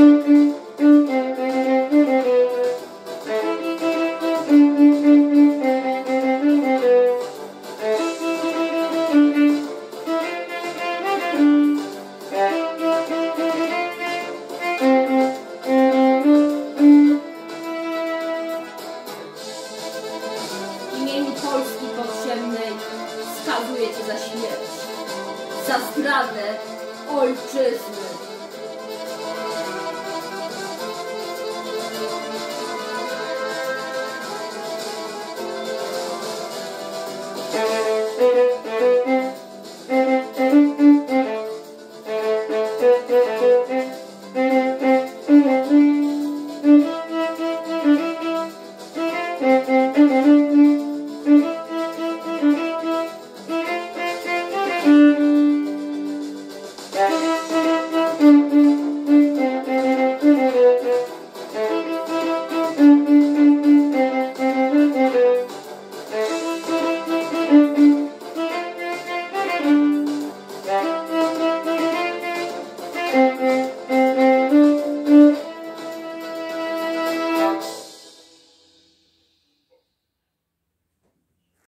W imieniu Polski podziemnej skazuję cię za śmierć. Za zdradę ojczyzny. Música